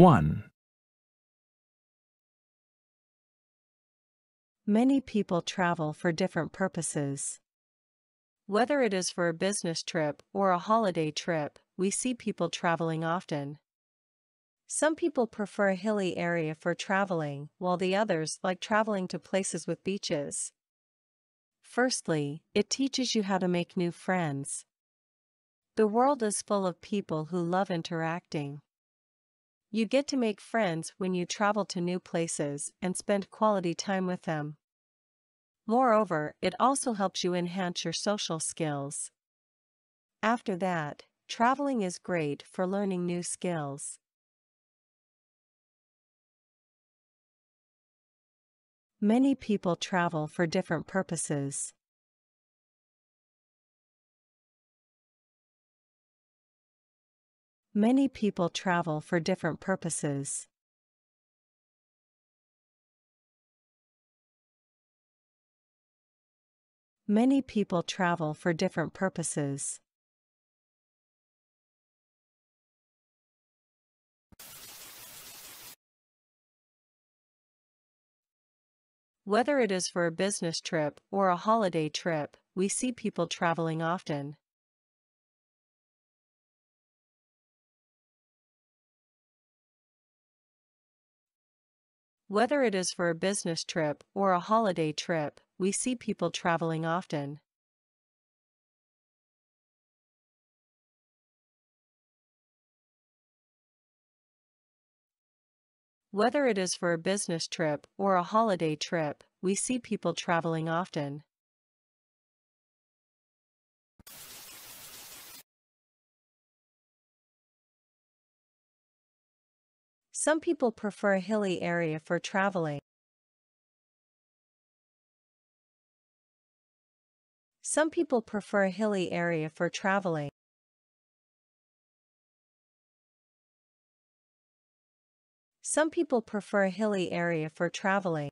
1. Many people travel for different purposes. Whether it is for a business trip or a holiday trip, we see people traveling often. Some people prefer a hilly area for traveling, while the others like traveling to places with beaches. Firstly, it teaches you how to make new friends. The world is full of people who love interacting. You get to make friends when you travel to new places and spend quality time with them. Moreover, it also helps you enhance your social skills. After that, traveling is great for learning new skills. Many people travel for different purposes. Many people travel for different purposes. Many people travel for different purposes. Whether it is for a business trip or a holiday trip, we see people traveling often. Whether it is for a business trip or a holiday trip, we see people traveling often. Whether it is for a business trip or a holiday trip, we see people traveling often. Some people prefer a hilly area for traveling. Some people prefer a hilly area for traveling. Some people prefer a hilly area for traveling.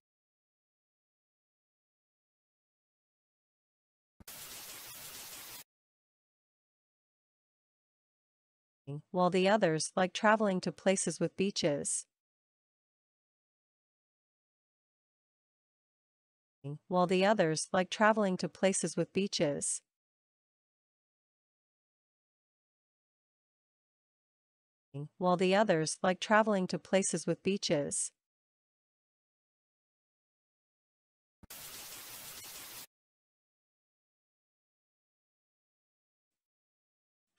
While the others like traveling to places with beaches. While the others like traveling to places with beaches. While the others like traveling to places with beaches.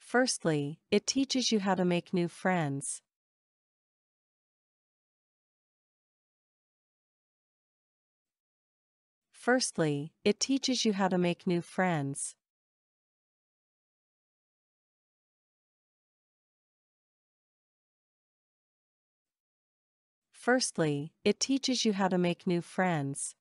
Firstly, it teaches you how to make new friends. Firstly, it teaches you how to make new friends. Firstly, it teaches you how to make new friends.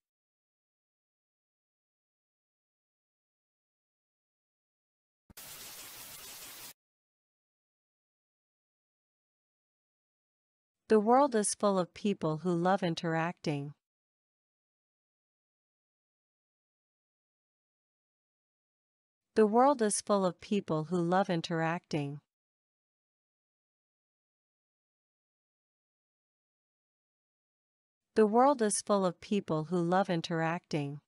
The world is full of people who love interacting. The world is full of people who love interacting. The world is full of people who love interacting.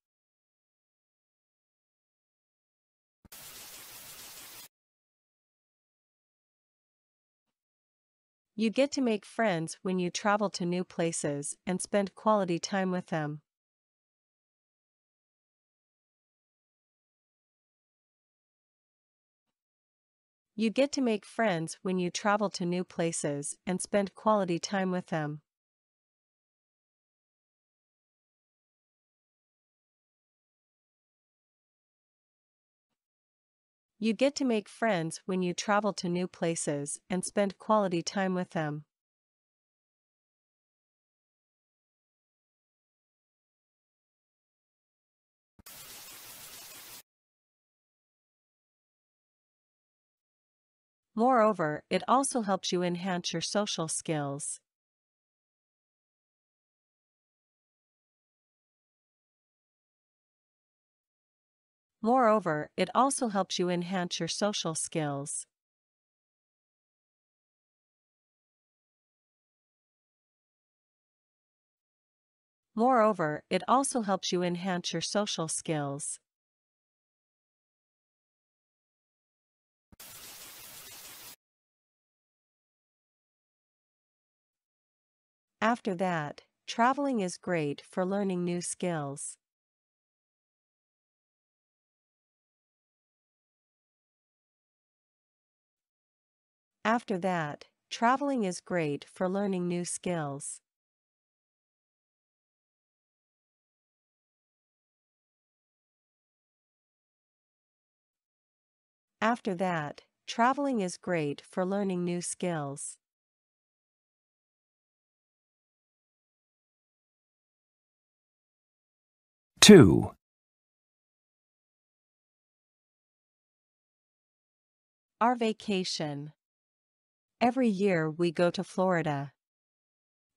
You get to make friends when you travel to new places and spend quality time with them. You get to make friends when you travel to new places and spend quality time with them. You get to make friends when you travel to new places and spend quality time with them. Moreover, it also helps you enhance your social skills. Moreover, it also helps you enhance your social skills. Moreover, it also helps you enhance your social skills. After that, traveling is great for learning new skills. After that, traveling is great for learning new skills. After that, traveling is great for learning new skills. Two. Our vacation. Every year we go to Florida.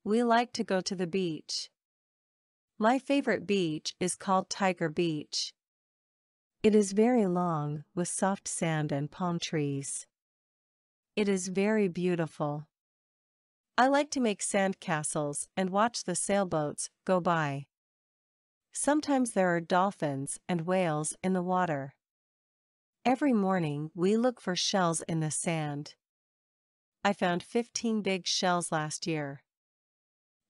We like to go to the beach. My favorite beach is called Tiger Beach. It is very long, with soft sand and palm trees. It is very beautiful. I like to make sand castles and watch the sailboats go by. Sometimes there are dolphins and whales in the water. Every morning we look for shells in the sand. I found 15 big shells last year.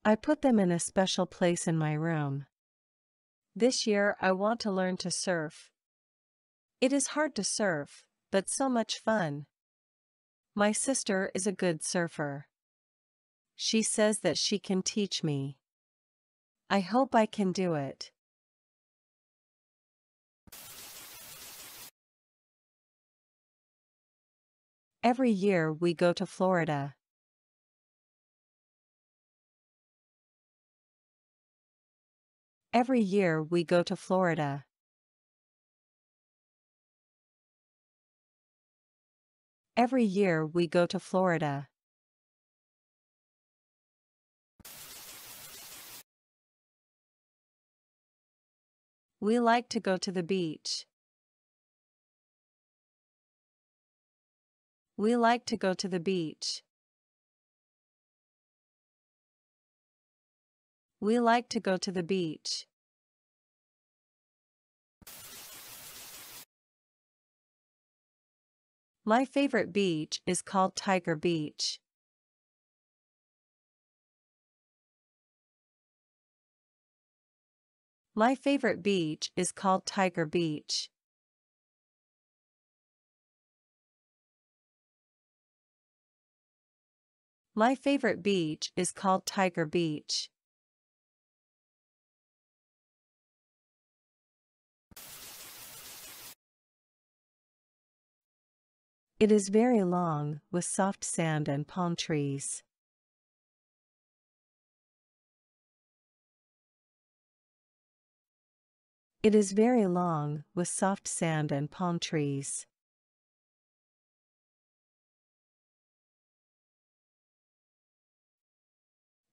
I put them in a special place in my room. This year I want to learn to surf. It is hard to surf, but so much fun. My sister is a good surfer. She says that she can teach me. I hope I can do it. Every year we go to Florida. Every year we go to Florida. Every year we go to Florida. We like to go to the beach. We like to go to the beach. We like to go to the beach. My favorite beach is called Tiger Beach. My favorite beach is called Tiger Beach. My favorite beach is called Tiger Beach. It is very long, with soft sand and palm trees. It is very long, with soft sand and palm trees.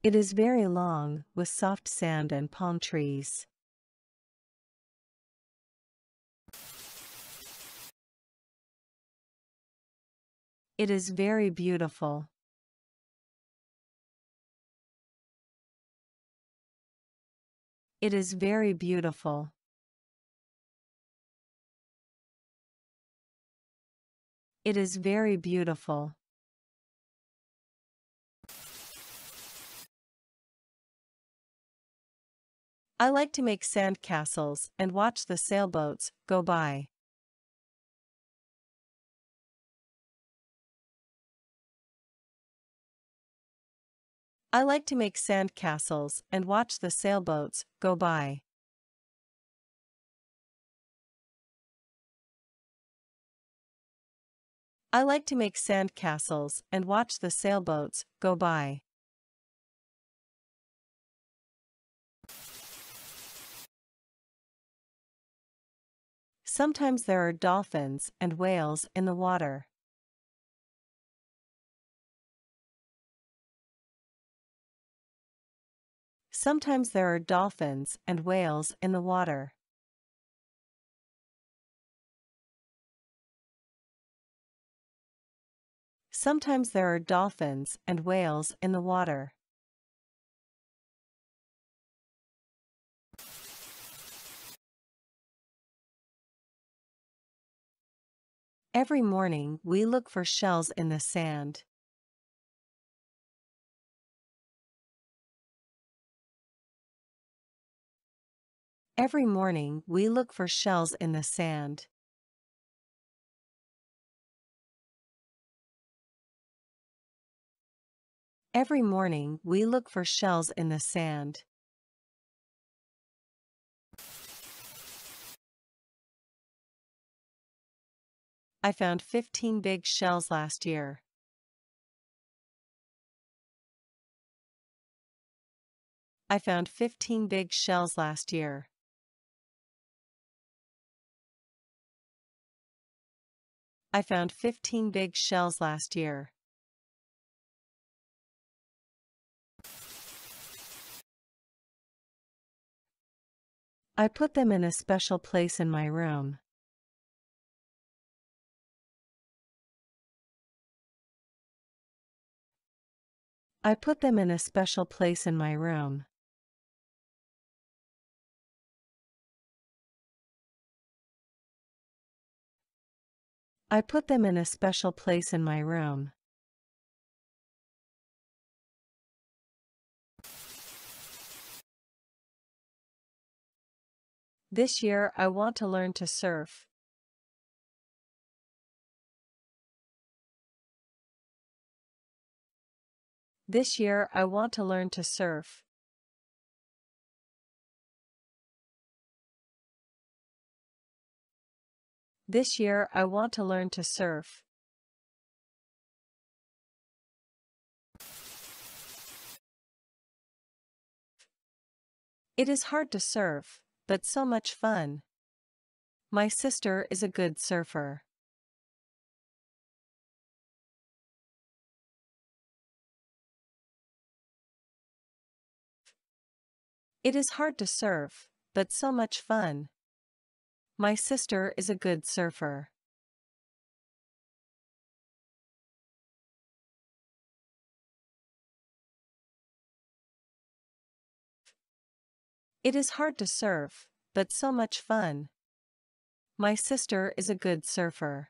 It is very long, with soft sand and palm trees. It is very beautiful. It is very beautiful. It is very beautiful. I like to make sand castles and watch the sailboats go by. I like to make sand castles and watch the sailboats go by. I like to make sand castles and watch the sailboats go by. Sometimes there are dolphins and whales in the water. Sometimes there are dolphins and whales in the water. Sometimes there are dolphins and whales in the water. Every morning we look for shells in the sand. Every morning we look for shells in the sand. Every morning we look for shells in the sand. I found 15 big shells last year. I found 15 big shells last year. I found 15 big shells last year. I put them in a special place in my room. I put them in a special place in my room. I put them in a special place in my room. This year I want to learn to surf. This year I want to learn to surf. This year I want to learn to surf. It is hard to surf, but so much fun. My sister is a good surfer. It is hard to surf, but so much fun. My sister is a good surfer. It is hard to surf, but so much fun. My sister is a good surfer.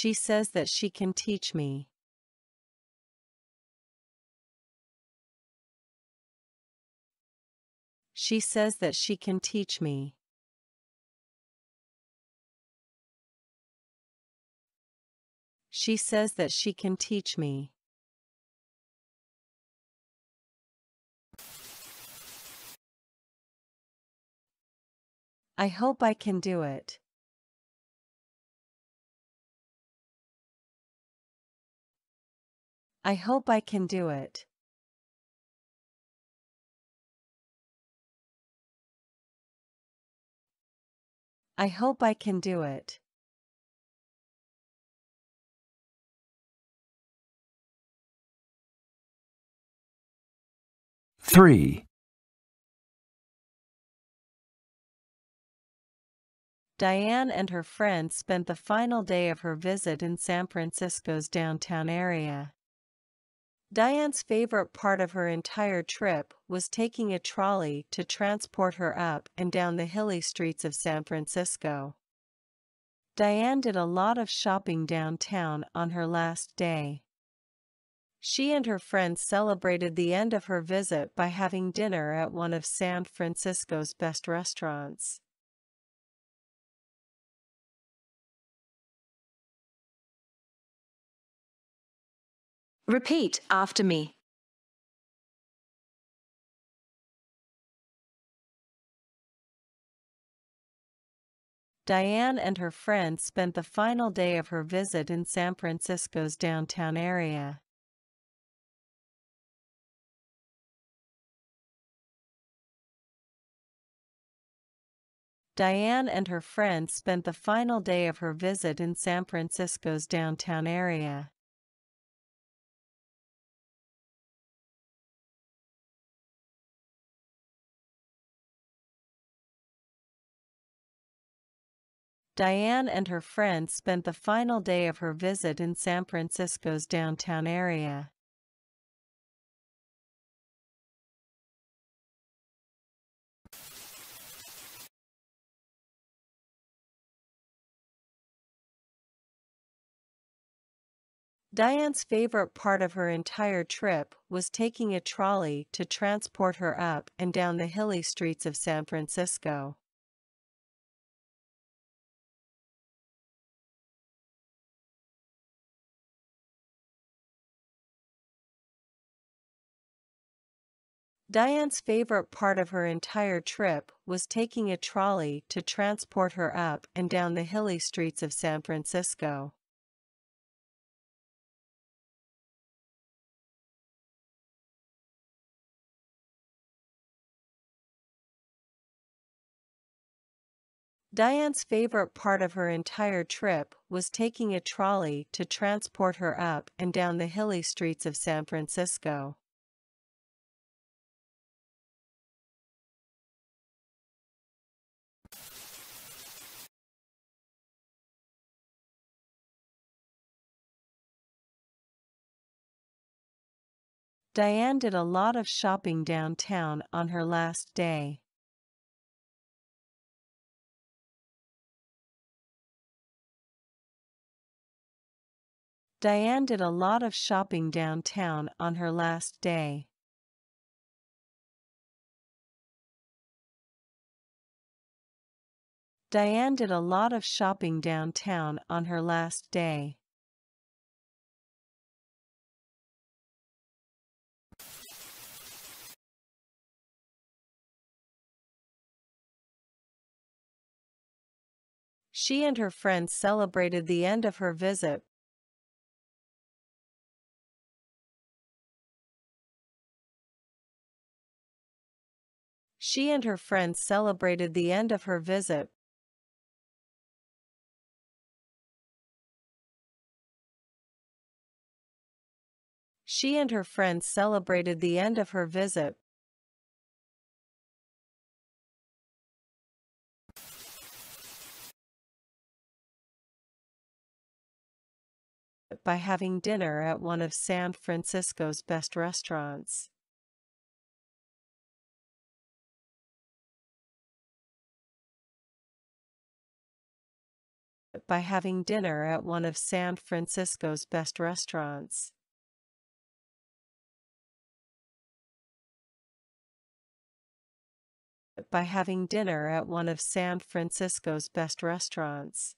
She says that she can teach me. She says that she can teach me. She says that she can teach me. I hope I can do it. I hope I can do it. I hope I can do it. Three. Diane and her friends spent the final day of her visit in San Francisco's downtown area. Diane's favorite part of her entire trip was taking a trolley to transport her up and down the hilly streets of San Francisco. Diane did a lot of shopping downtown on her last day. She and her friends celebrated the end of her visit by having dinner at one of San Francisco's best restaurants. Repeat after me. Diane and her friends spent the final day of her visit in San Francisco's downtown area. Diane and her friends spent the final day of her visit in San Francisco's downtown area. Diane and her friends spent the final day of her visit in San Francisco's downtown area. Diane's favorite part of her entire trip was taking a trolley to transport her up and down the hilly streets of San Francisco. Diane's favorite part of her entire trip was taking a trolley to transport her up and down the hilly streets of San Francisco. Diane's favorite part of her entire trip was taking a trolley to transport her up and down the hilly streets of San Francisco. Diane did a lot of shopping downtown on her last day. Diane did a lot of shopping downtown on her last day. Diane did a lot of shopping downtown on her last day. She and her friends celebrated the end of her visit. She and her friends celebrated the end of her visit. She and her friends celebrated the end of her visit. By having dinner at one of San Francisco's best restaurants. By having dinner at one of San Francisco's best restaurants. By having dinner at one of San Francisco's best restaurants.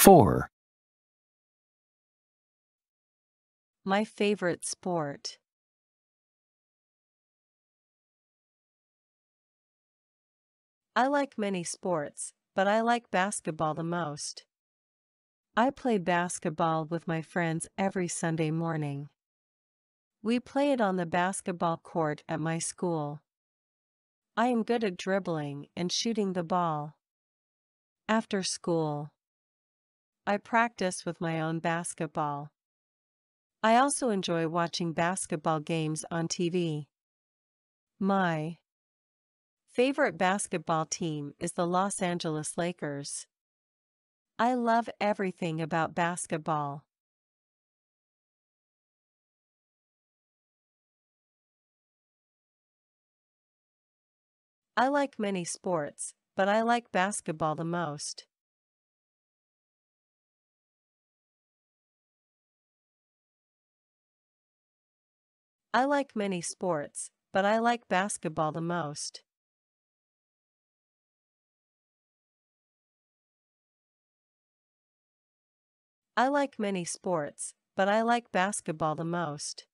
4. My favorite sport. I like many sports, but I like basketball the most. I play basketball with my friends every Sunday morning. We play it on the basketball court at my school. I am good at dribbling and shooting the ball. After school, I practice with my own basketball. I also enjoy watching basketball games on TV. My favorite basketball team is the Los Angeles Lakers. I love everything about basketball. I like many sports, but I like basketball the most. I like many sports, but I like basketball the most. I like many sports, but I like basketball the most.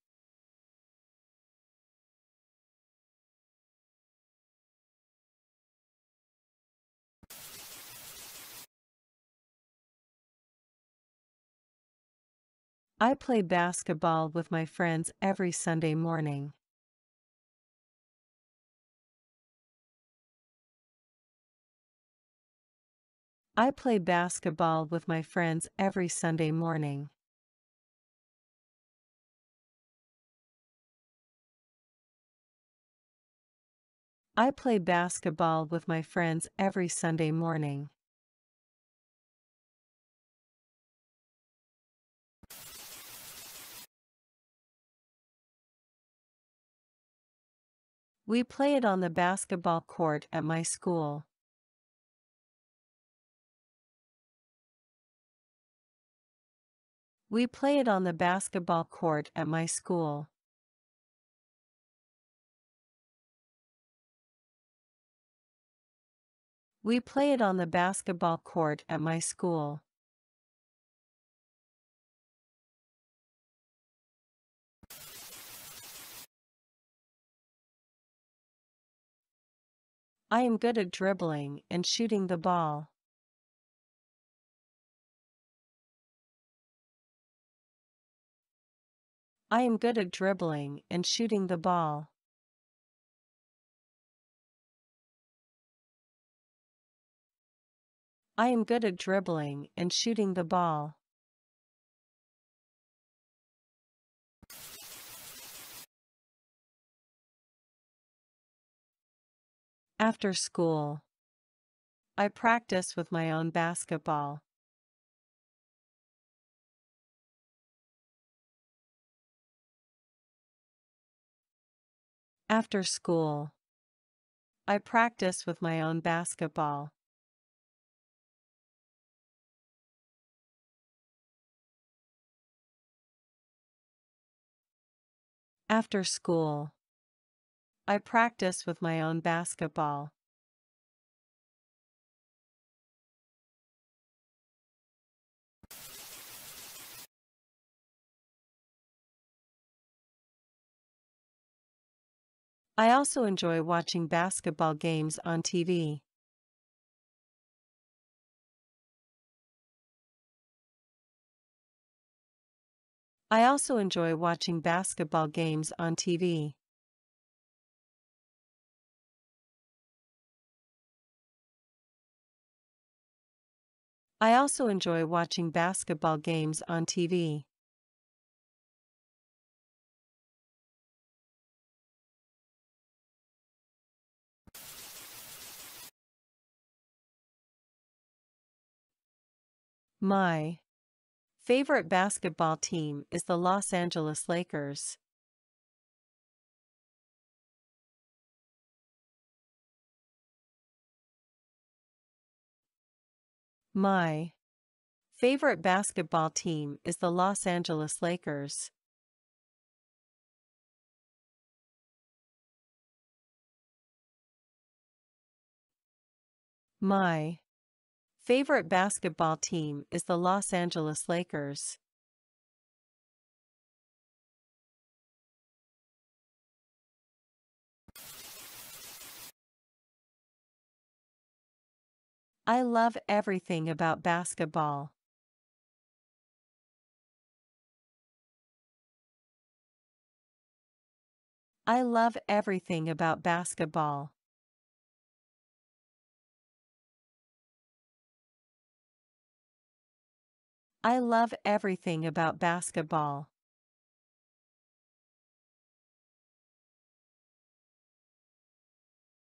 I play basketball with my friends every Sunday morning. I play basketball with my friends every Sunday morning. I play basketball with my friends every Sunday morning. We play it on the basketball court at my school. We play it on the basketball court at my school. We play it on the basketball court at my school. I am good at dribbling and shooting the ball. I am good at dribbling and shooting the ball. I am good at dribbling and shooting the ball. After school. I practice with my own basketball. After school. I practice with my own basketball. After school. I practice with my own basketball. I also enjoy watching basketball games on TV. I also enjoy watching basketball games on TV. I also enjoy watching basketball games on TV. My favorite basketball team is the Los Angeles Lakers. My favorite basketball team is the Los Angeles Lakers. My favorite basketball team is the Los Angeles Lakers. I love everything about basketball. I love everything about basketball. I love everything about basketball.